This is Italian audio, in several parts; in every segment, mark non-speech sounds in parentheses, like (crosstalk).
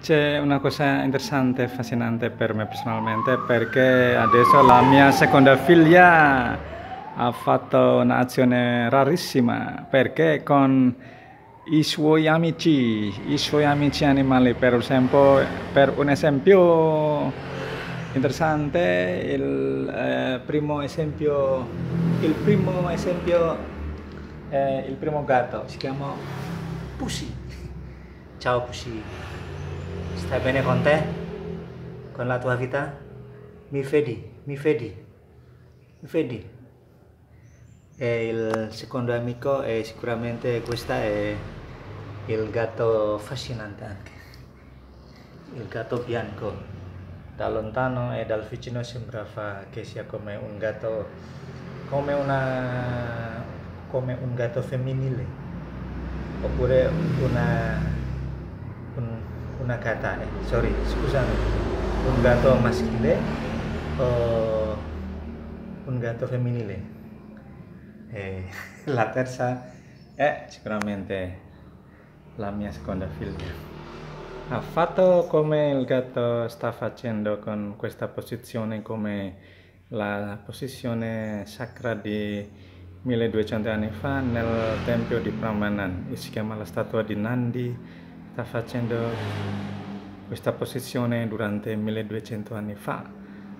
C'è una cosa interessante e affascinante per me personalmente perché adesso la mia seconda figlia ha fatto un'azione rarissima perché con i suoi amici, i suoi amici animali, per esempio, per un esempio interessante, il eh, primo esempio, il primo esempio, eh, il primo gatto si chiama Pussy. Ciao Pussy. Stai bene con te? Con la tua vita? Mi vedi? Mi vedi? Mi vedi? E il secondo amico è sicuramente questo è il gatto affascinante anche. Il gatto bianco. Da lontano e dal vicino sembrava che sia come un gatto come una come un gatto femminile oppure una un, una gatta, eh, sorry, scusami, un gatto maschile o un gatto femminile. E (laughs) la terza è sicuramente la mia seconda figlia. Ha fatto come il gatto sta facendo con questa posizione, come la posizione sacra di 1200 anni fa nel tempio di Brahmanan, si chiama la statua di Nandi, sta facendo questa posizione durante 1200 anni fa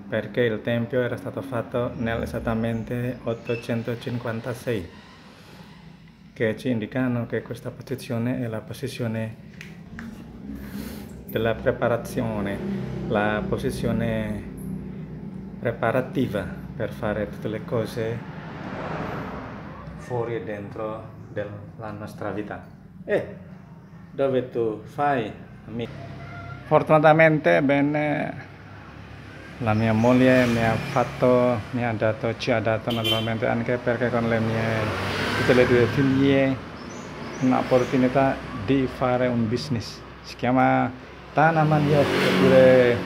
perché il tempio era stato fatto nel esattamente 856 che ci indicano che questa posizione è la posizione della preparazione, la posizione preparativa per fare tutte le cose fuori e dentro della nostra vita. E dove tu fai? Fortunatamente bene la mia moglie mi ha fatto, mi ha dato, ci ha dato naturalmente anche perché con le mie, tutte le due figlie un'opportunità di fare un business. Si chiama tanaman hias, oppure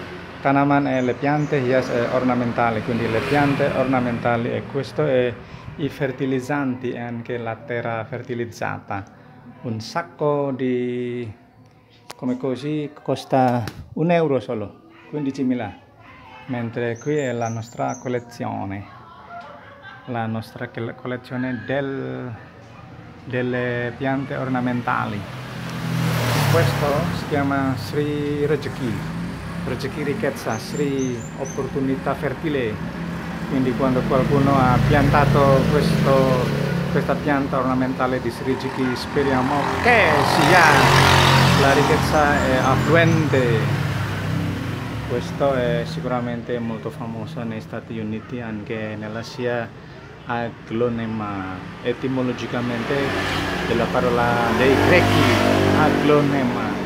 tanaman e le piante hias ornamentali, quindi le piante ornamentali e questo è i fertilizzanti e anche la terra fertilizzata. Un sacco di, come così, costa un euro solo, 15.000 mentre qui è la nostra collezione. La nostra collezione del, delle piante ornamentali. Questo si chiama Sri Rejeki. Rejeki ricchezza, Sri opportunità fertile. Quindi quando qualcuno ha piantato questo, questa pianta ornamentale di Sri Rejeki speriamo che sia la ricchezza è affluente. Questo è sicuramente molto famoso negli Stati Uniti anche nell'Asia aglonema etimologicamente della parola dei greci aglonema.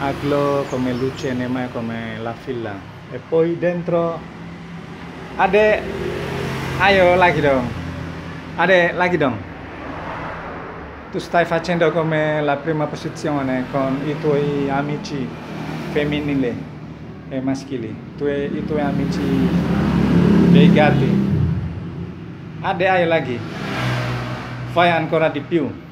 Aglo come luce nema come la fila. E poi dentro ada ayo lagi dong ada lagi dong tu stai facendo come la prima posizione con i tuoi amici femminili e maschili, tue, i tuoi amici dei gatti. Ada ayo lagi. Fai ancora di più.